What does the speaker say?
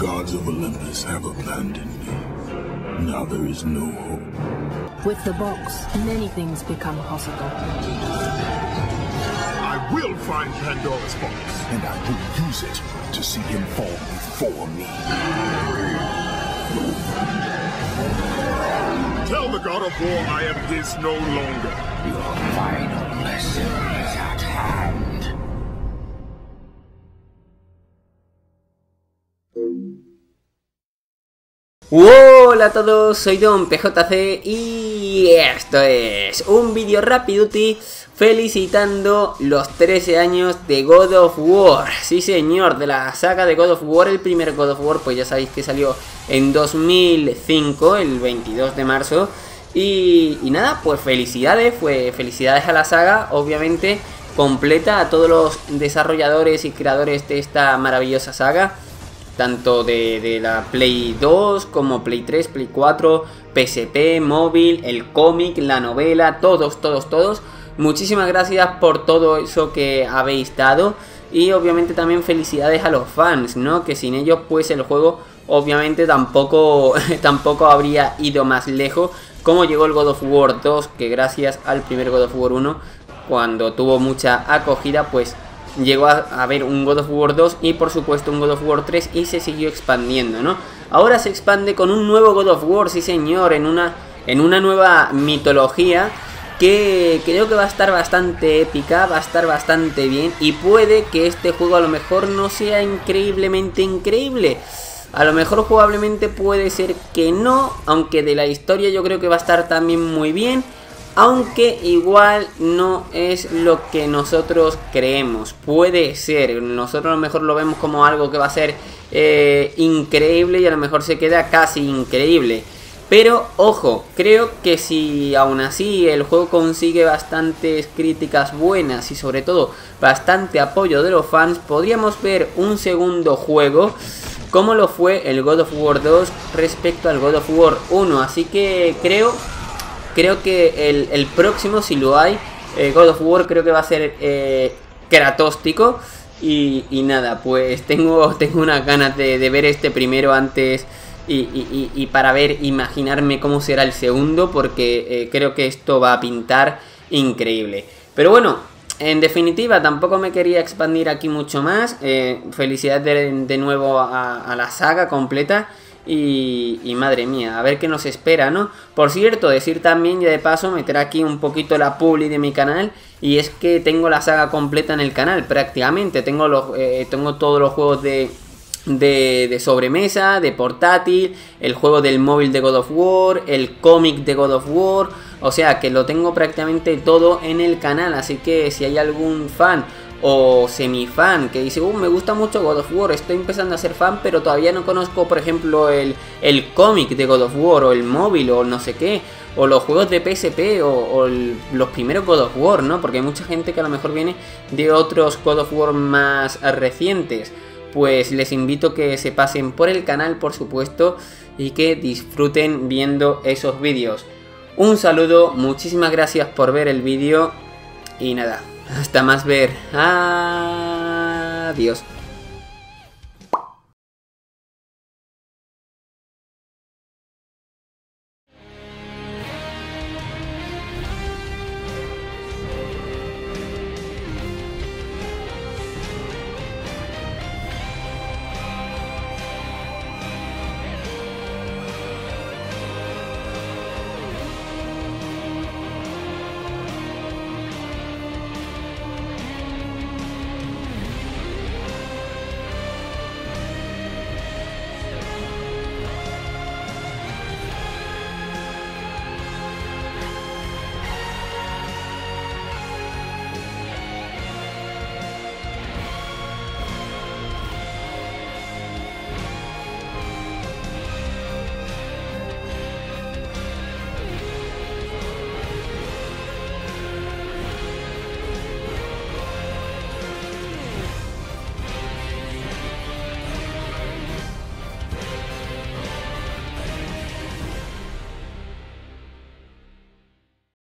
gods of Olympus have abandoned me. Now there is no hope. With the box, many things become possible. I will find Pandora's box. And I will use it to see him fall before me. Tell the god of war I am his no longer. Your final lesson is at hand. Hola a todos, soy Don PJC y esto es un vídeo rapiduti felicitando los 13 años de God of War. Sí señor, de la saga de God of War, el primer God of War, pues ya sabéis que salió en 2005, el 22 de marzo. Y, nada, pues felicidades, fue felicidades a la saga, obviamente completa a todos los desarrolladores y creadores de esta maravillosa saga tanto de, la Play 2 como Play 3, Play 4, PSP, móvil, el cómic, la novela, todos, todos, todos. Muchísimas gracias por todo eso que habéis dado y obviamente también felicidades a los fans, ¿no? Que sin ellos pues el juego obviamente tampoco, tampoco habría ido más lejos como llegó el God of War 2, que gracias al primer God of War 1, cuando tuvo mucha acogida, pues llegó a, haber un God of War 2 y por supuesto un God of War 3 y se siguió expandiendo, ¿no? Ahora se expande con un nuevo God of War, sí señor, en una, en una nueva mitología que creo que va a estar bastante épica, va a estar bastante bien y puede que este juego a lo mejor no sea increíblemente increíble. A lo mejor jugablemente puede ser que no, aunque de la historia yo creo que va a estar también muy bien aunque igual no es lo que nosotros creemos. Puede ser, nosotros a lo mejor lo vemos como algo que va a ser eh, increíble y a lo mejor se queda casi increíble. Pero ojo, creo que si aún así el juego consigue bastantes críticas buenas y sobre todo bastante apoyo de los fans, podríamos ver un segundo juego como lo fue el God of War 2 respecto al God of War 1. Así que creo Creo que el, próximo, si lo hay, eh, God of War creo que va a ser eh, kratóstico. Y, nada, pues tengo, tengo unas ganas de, ver este primero antes y, para ver, imaginarme cómo será el segundo, porque eh, creo que esto va a pintar increíble. Pero bueno, en definitiva, tampoco me quería expandir aquí mucho más. felicidades de, nuevo a la saga completa. Y, madre mía, a ver qué nos espera, ¿no? Por cierto, decir también, ya de paso, meter aquí un poquito la publi de mi canal. Y es que tengo la saga completa en el canal, prácticamente. Tengo, los, eh, tengo todos los juegos de, de, de, sobremesa, de portátil, el juego del móvil de God of War, el cómic de God of War. O sea que lo tengo prácticamente todo en el canal. Así que si hay algún fan o semifan que dice, uh, me gusta mucho God of War, estoy empezando a ser fan, pero todavía no conozco, por ejemplo, el, el cómic de God of War, o el móvil, o no sé qué, o los juegos de PSP, o, los primeros God of War, ¿no? Porque hay mucha gente que a lo mejor viene de otros God of War más recientes. Pues les invito que se pasen por el canal, por supuesto, y que disfruten viendo esos vídeos. Un saludo, muchísimas gracias por ver el vídeo y nada, hasta más ver. Adiós.